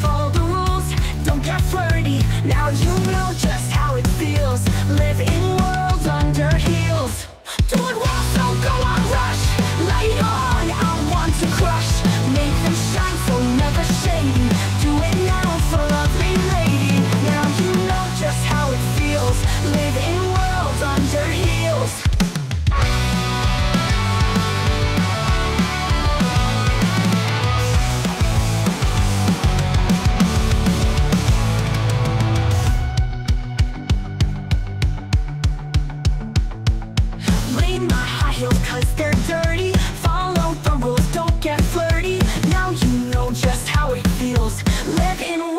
Follow the rules, don't get flirty. Now you know just how it feels. Live in cause they're dirty. Follow the rules, don't get flirty. Now you know just how it feels. Live in